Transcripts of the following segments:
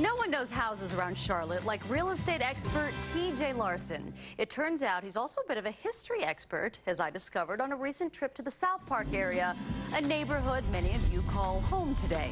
No one knows houses around Charlotte like real estate expert TJ Larsen. It turns out he's also a bit of a history expert, as I discovered on a recent trip to the South Park area, a neighborhood many of you call home today.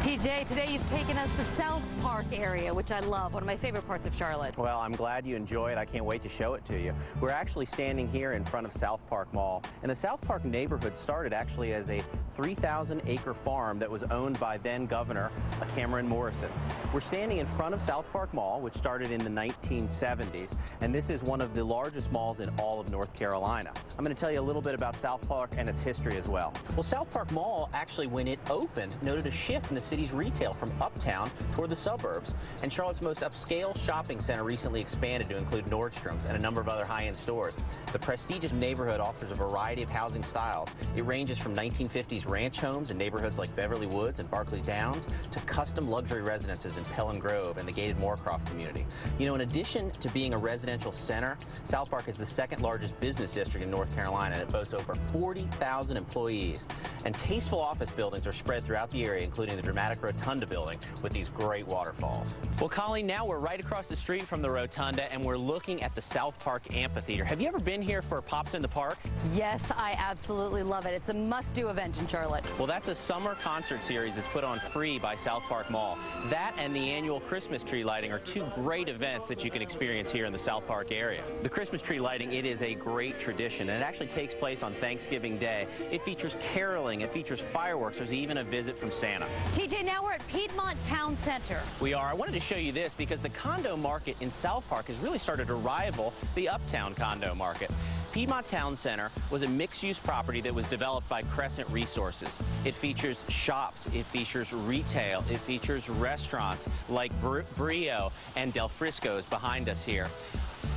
TJ, today you've taken us to South Park area, which I love, one of my favorite parts of Charlotte. Well, I'm glad you enjoy it. I can't wait to show it to you. We're actually standing here in front of South Park Mall, and the South Park neighborhood started actually as a 3,000 acre farm that was owned by then Governor Cameron Morrison. We're standing in front of South Park Mall, which started in the 1970s, and this is one of the largest malls in all of North Carolina. I'm going to tell you a little bit about South Park and its history as well. Well, South Park Mall actually, when it opened, noted a shift in the city's retail from uptown toward the suburbs. And Charlotte's most upscale shopping center recently expanded to include Nordstrom's and a number of other high-end stores. The prestigious neighborhood offers a variety of housing styles. It ranges from 1950s ranch homes in neighborhoods like Beverly Woods and Barclay Downs to custom luxury residences in Pelham Grove and the gated Morrocroft community. You know, in addition to being a residential center, South Park is the second largest business district in North Carolina and it boasts over 40,000 employees. And tasteful office buildings are spread throughout the area, including the dramatic Rotunda building with these great waterfalls. Well, Colleen, now we're right across the street from the Rotunda and we're looking at the South Park Amphitheater. Have you ever been here for Pops in the Park? Yes, I absolutely love it. It's a must-do event in Charlotte. Well, that's a summer concert series that's put on free by South Park Mall. That and the annual Christmas tree lighting are two great events that you can experience here in the South Park area. The Christmas tree lighting, it is a great tradition, and it actually takes place on Thanksgiving Day. It features caroling, it features fireworks, there's even a visit from Santa. TJ, now we're at Piedmont Town Center. We are. I wanted to show you this because the condo market in South Park has really started to rival the uptown condo market. Piedmont Town Center was a mixed-use property that was developed by Crescent Resources. It features shops, it features retail, it features restaurants like Brio and Del Frisco's behind us here.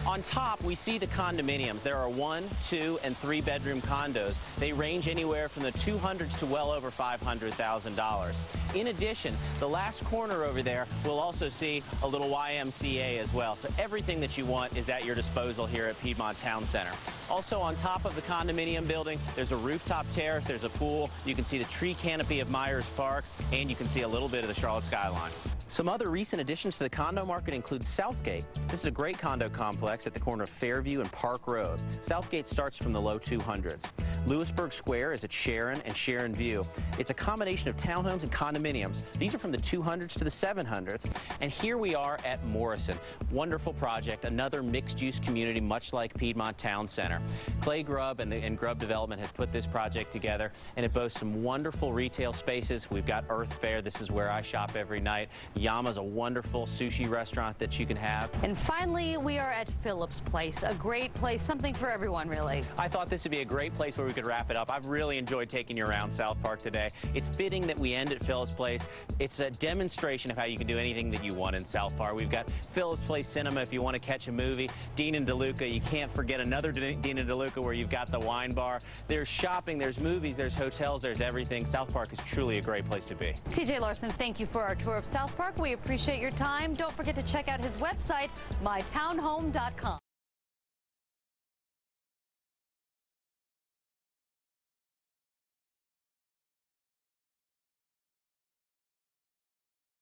On top, we see the condominiums. There are one, two, and three bedroom condos. They range anywhere from the 200s to well over $500,000. In addition, the last corner over there we'll also see a little YMCA as well. So everything that you want is at your disposal here at Piedmont Town Center. Also on top of the condominium building, there's a rooftop terrace, there's a pool, you can see the tree canopy of Myers Park, and you can see a little bit of the Charlotte skyline. Some other recent additions to the condo market include Southgate. This is a great condo complex at the corner of Fairview and Park Road. Southgate starts from the low 200s. Lewisburg Square is at Sharon and Sharon View. It's a combination of townhomes and condominiums. These are from the 200s to the 700s. And here we are at Morrison. Wonderful project, another mixed-use community much like Piedmont Town Center. Clay Grubb and, the, and Grubb Development has put this project together and it boasts some wonderful retail spaces. We've got Earth Fare. This is where I shop every night. Yama's a wonderful sushi restaurant that you can have. And finally, we are at Phillips Place, a great place, something for everyone, really. I thought this would be a great place where we could wrap it up. I've really enjoyed taking you around South Park today. It's fitting that we end at Phillips Place. It's a demonstration of how you can do anything that you want in South Park. We've got Phillips Place Cinema if you want to catch a movie. Dean and DeLuca, you can't forget another Dean and DeLuca where you've got the wine bar. There's shopping, there's movies, there's hotels, there's everything. South Park is truly a great place to be. TJ Larsen, thank you for our tour of South Park. We appreciate your time. Don't forget to check out his website, mytownhome.com.